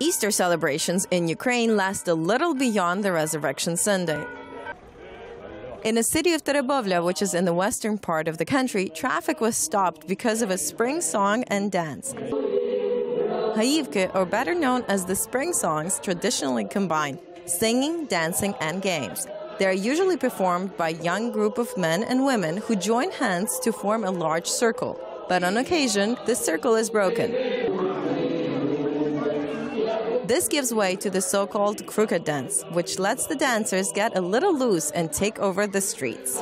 Easter celebrations in Ukraine last a little beyond the Resurrection Sunday. In the city of Terebovlya, which is in the western part of the country, traffic was stopped because of a spring song and dance. Hayivky, or better known as the spring songs, traditionally combine singing, dancing, and games. They are usually performed by a young group of men and women who join hands to form a large circle. But on occasion, the circle is broken. This gives way to the so called crooked dance, which lets the dancers get a little loose and take over the streets.